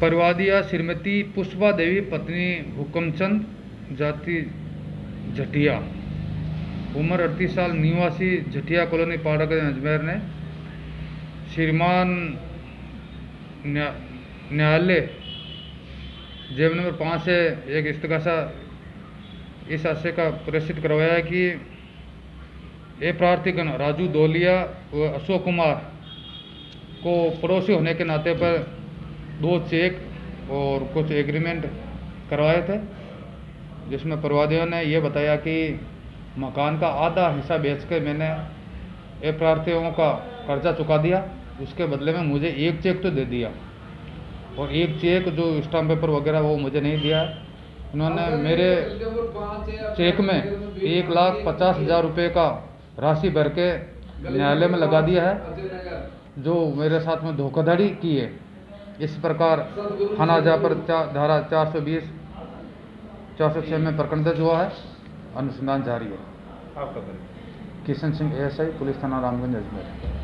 परवादिया श्रीमती पुष्पा देवी, पत्नी हुक्मचंद, जाति जटिया। उम्र अड़तीस साल, निवासी जटिया कॉलोनी पाड़ा पाड़क अजमेर ने श्रीमान न्यायालय जेब नंबर पाँच से एक इस्तगासा इस आशय का प्रेषित करवाया कि ये प्रार्थीगण राजू दोलिया व अशोक कुमार को पड़ोसी होने के नाते पर दो चेक और कुछ एग्रीमेंट करवाए थे जिसमें प्रवादियों ने यह बताया कि मकान का आधा हिस्सा बेच के मैंने ए प्रार्थियों का कर्जा चुका दिया उसके बदले में मुझे एक चेक तो दे दिया। और एक चेक जो स्टाम्प पेपर वगैरह वो मुझे नहीं दिया। उन्होंने मेरे चेक में एक लाख पचास हज़ार रुपये का राशि भर के न्यायालय में लगा दिया है जो मेरे साथ में धोखाधड़ी की है। इस प्रकार थाना जा पर चा, धारा 420 406 में प्रकरण दर्ज हुआ है। अनुसंधान जारी है। आपका किशन सिंह एएसआई पुलिस थाना रामगंज अजमेर।